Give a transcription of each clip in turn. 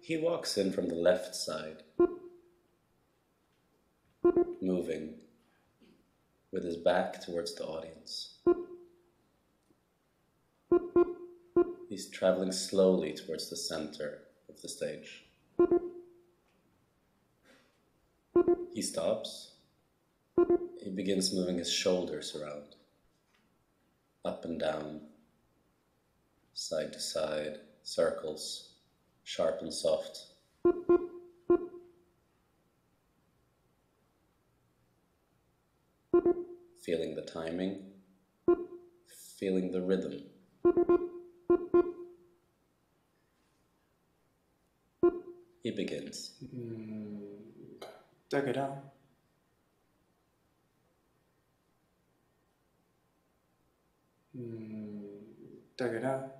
He walks in from the left side, moving with his back towards the audience. He's traveling slowly towards the center of the stage. He stops. He begins moving his shoulders around, up and down, side to side, circles, sharp and soft. Feeling the timing, feeling the rhythm. It begins. Take it out. Take it out.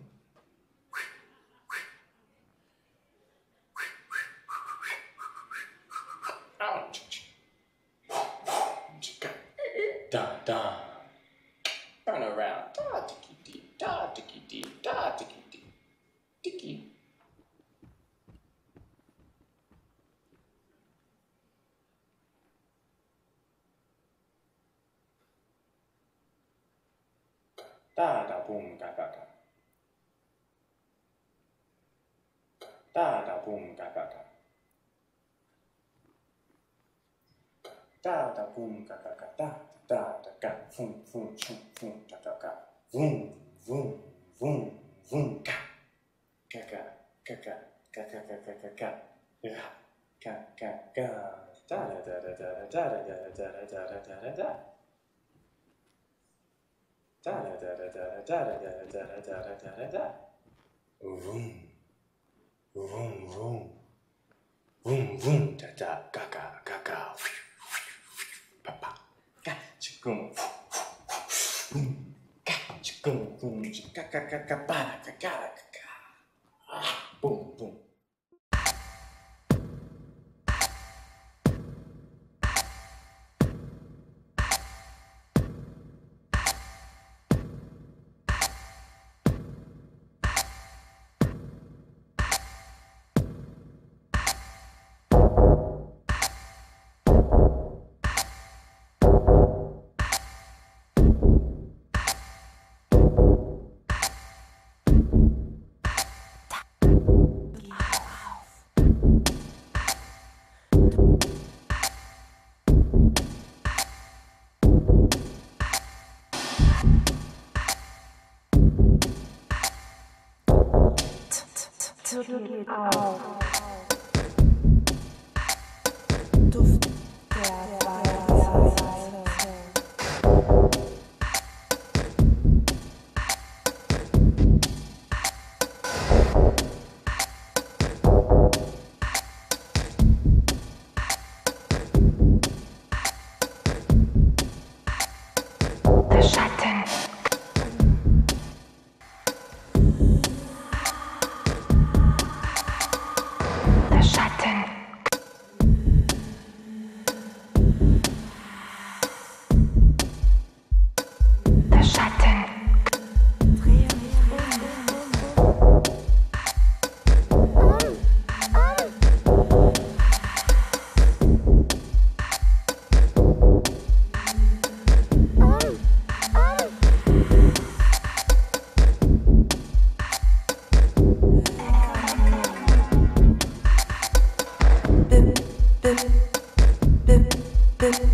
Da, da, boom, ga, ga, ga. Da, da, boom, ga, ga, ga. Da, da, boom, ga, ga, ga. Da, da, da, ga. Boom, boom, chum, boom, da, da, ga. Boom, boom, boom, boom, ga. Ga, ga, ga, ga, ga, ga, ga, ga, ga, ga. Ga, ga, ga, ga. Da, da, da, da, da, da, da, da, da, da, da, da, da, da, da. Da da da da da da da da da da da da da da da. Vroom, vroom, vroom, vroom, vroom, da da, ga ga ga ga, pa pa, ga, chickum, boom, ga, chickum, boom, ga ga ga ga, ba ga ga ga took it auf. bip, bip, bip.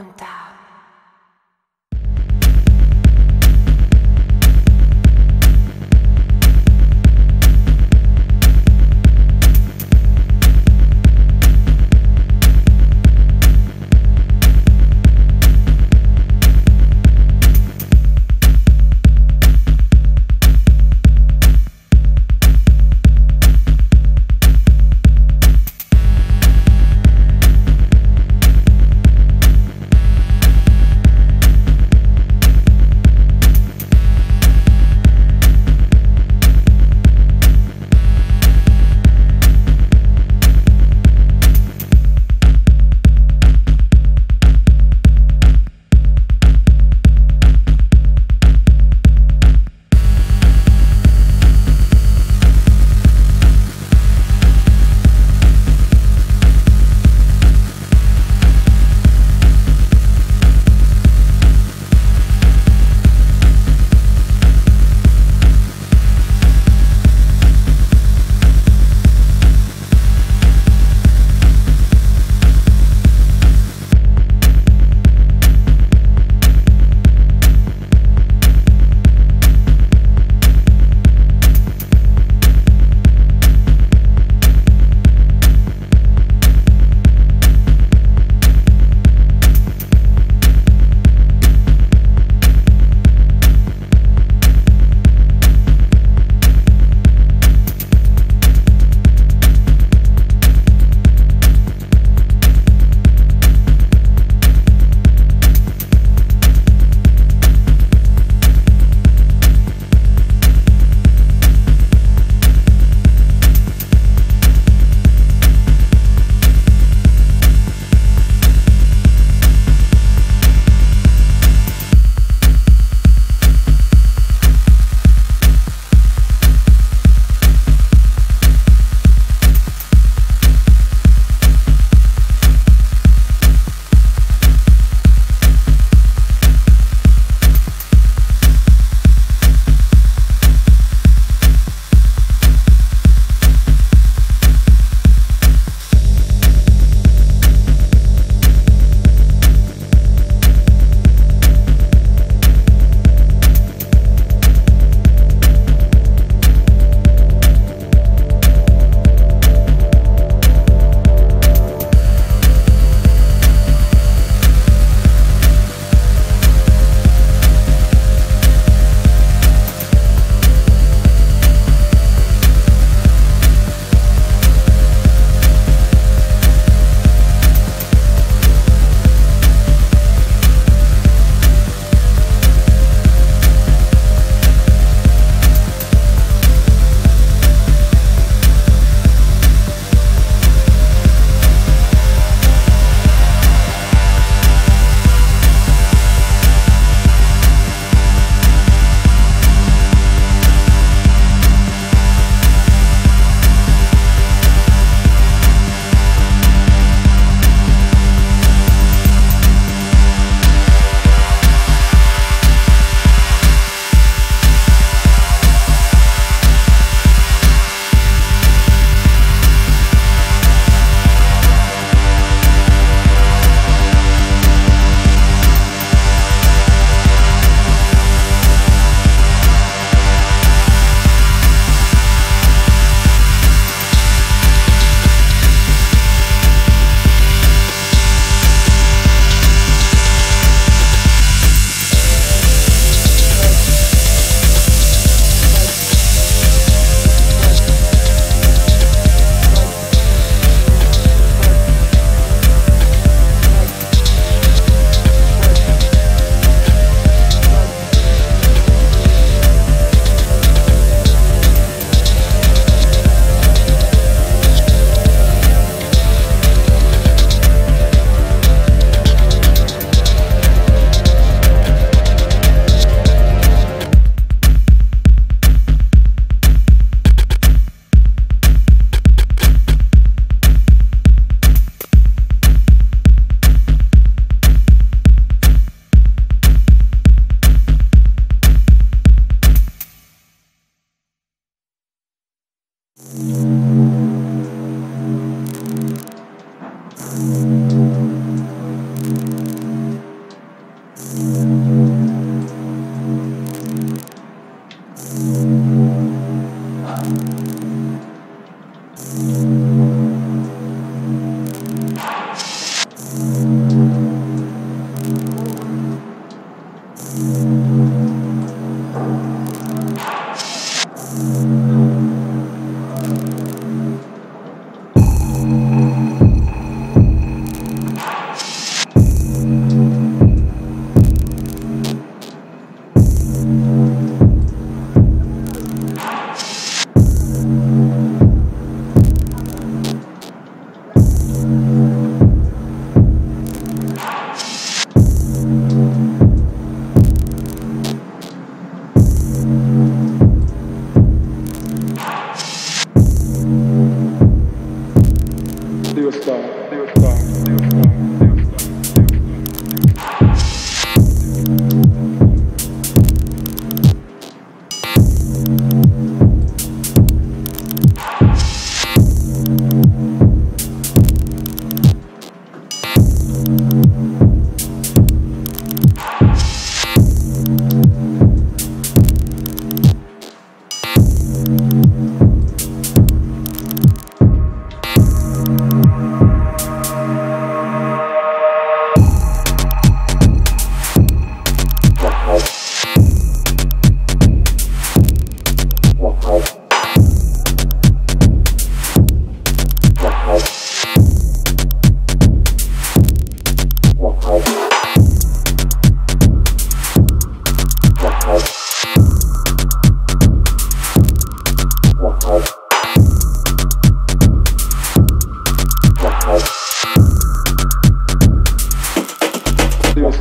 Und da.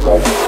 Thank